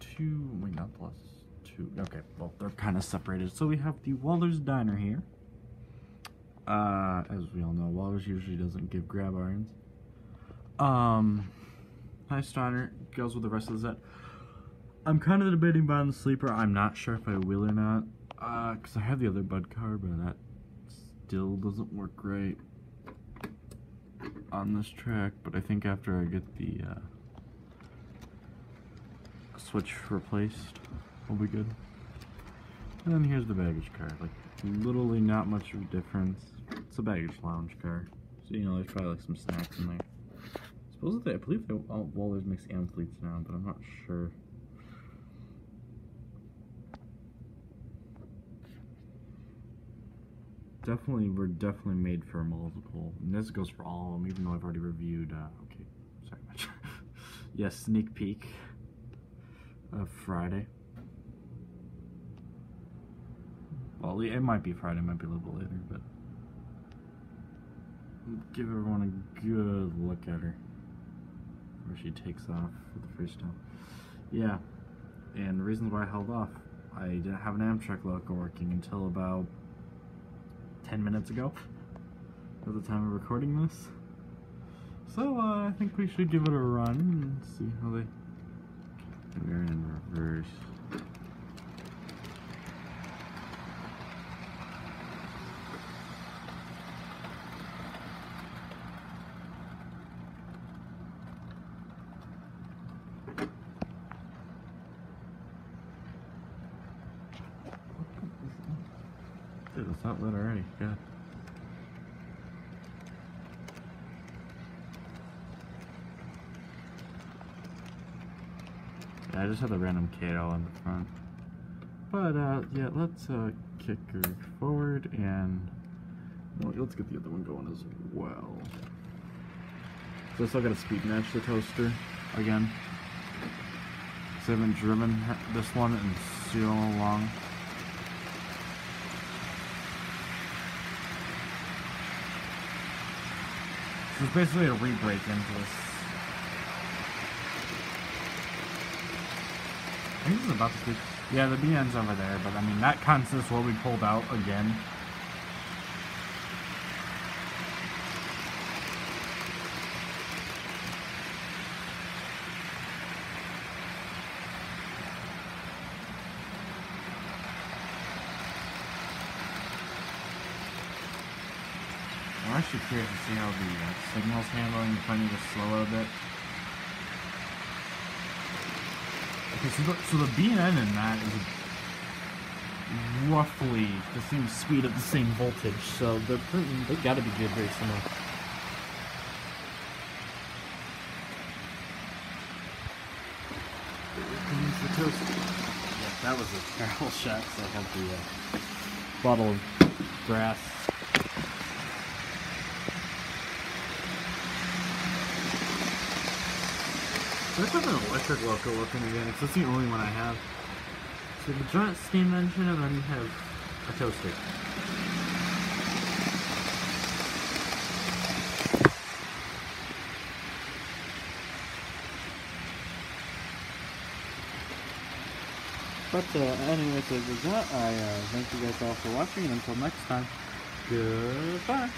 two. wait, not plus two. Okay, well, they're kind of separated. So we have the Walthers Diner here. Uh, as we all know, Walthers usually doesn't give grab irons. Um, nice diner. Goes with the rest of the set. I'm kind of debating buying the sleeper. I'm not sure if I will or not. Uh, because I have the other Budd car, but that still doesn't work great on this track. But I think after I get the, uh, switch replaced, we'll be good. And then here's the baggage car. Like, literally not much of a difference. It's a baggage lounge car. So, you know, there's probably like some snacks in there. Supposedly, I believe they all Walthers makes athletes now, but I'm not sure. Definitely, we're definitely made for multiple. And this goes for all of them, even though I've already reviewed, uh, okay, sorry yes, sneak peek of Friday. Well, it might be Friday, it might be a little bit later, but give everyone a good look at her where she takes off for the first time. Yeah, and the reasons why I held off, I didn't have an Amtrak loco working until about 10 minutes ago at the time of recording this. So uh, I think we should give it a run and see how they... We're in reverse. Dude, it's not lit already. God. Yeah, I just had the random Kato in the front. But, uh, yeah, let's, uh, kick her forward and... Let's get the other one going as well. So I still gotta speed match the toaster again. So I haven't driven this one in so long. So it's basically a re-break into this. I think this is about to speak. Yeah, the BN's over there, but I mean, that consists what we pulled out again. Actually curious to see how the uh, signal's handling if I need to slow it a bit. Okay, so the, so the BN in that is roughly the same speed at the same voltage, so they're pretty, they gotta be good, very similar. Here's the toast. Yeah, that was a terrible shot, so I have the uh, bottle of grass. Let's have an electric loco working again, because that's the only one I have. So the giant steam engine, and then you have a toaster. But uh, anyways, with that, I uh, thank you guys all for watching, and until next time, goodbye.